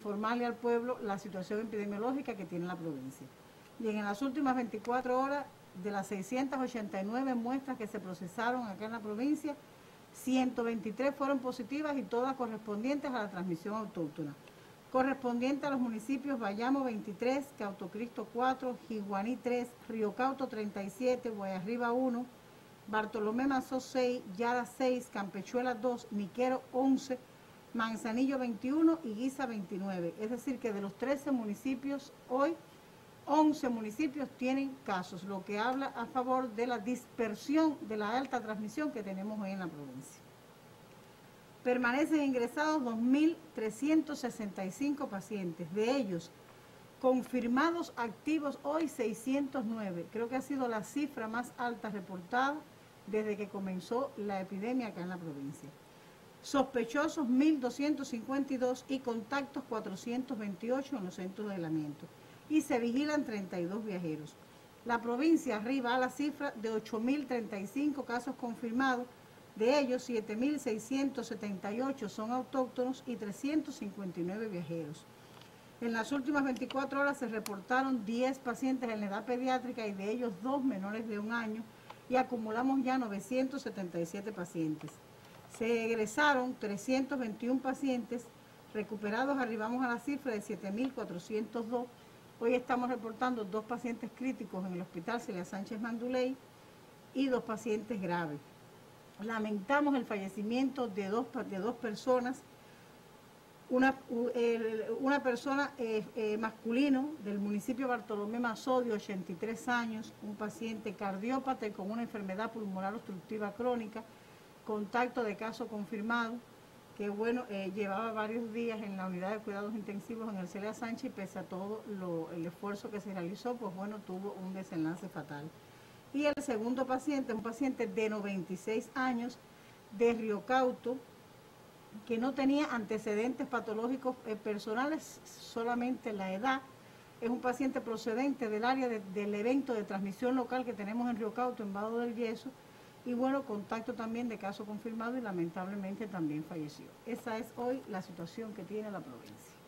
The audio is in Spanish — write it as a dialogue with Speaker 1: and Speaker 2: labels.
Speaker 1: informarle al pueblo la situación epidemiológica que tiene la provincia. Y en las últimas 24 horas, de las 689 muestras que se procesaron acá en la provincia, 123 fueron positivas y todas correspondientes a la transmisión autóctona. Correspondiente a los municipios Bayamo 23, Cautocristo 4, Jiguaní 3, Río Cauto 37, Guayarriba 1, Bartolomé Mazó 6, Yara 6, Campechuela 2, Niquero 11, Manzanillo 21 y Guisa 29. Es decir, que de los 13 municipios hoy, 11 municipios tienen casos, lo que habla a favor de la dispersión de la alta transmisión que tenemos hoy en la provincia. Permanecen ingresados 2.365 pacientes, de ellos confirmados activos hoy 609. Creo que ha sido la cifra más alta reportada desde que comenzó la epidemia acá en la provincia sospechosos 1.252 y contactos 428 en los centros de aislamiento. Y se vigilan 32 viajeros. La provincia arriba a la cifra de 8.035 casos confirmados, de ellos 7.678 son autóctonos y 359 viajeros. En las últimas 24 horas se reportaron 10 pacientes en la edad pediátrica y de ellos dos menores de un año y acumulamos ya 977 pacientes. Se egresaron 321 pacientes, recuperados arribamos a la cifra de 7.402. Hoy estamos reportando dos pacientes críticos en el Hospital Celia Sánchez Manduley y dos pacientes graves. Lamentamos el fallecimiento de dos, de dos personas, una, una persona eh, eh, masculino del municipio Bartolomé Mazó de 83 años, un paciente cardiópata con una enfermedad pulmonar obstructiva crónica, contacto de caso confirmado, que bueno, eh, llevaba varios días en la unidad de cuidados intensivos en el Celia Sánchez y pese a todo el esfuerzo que se realizó, pues bueno, tuvo un desenlace fatal. Y el segundo paciente, un paciente de 96 años de Río Cauto, que no tenía antecedentes patológicos eh, personales, solamente la edad. Es un paciente procedente del área del evento de transmisión local que tenemos en Río Cauto, en Vado del Yeso, y bueno, contacto también de caso confirmado y lamentablemente también falleció. Esa es hoy la situación que tiene la provincia.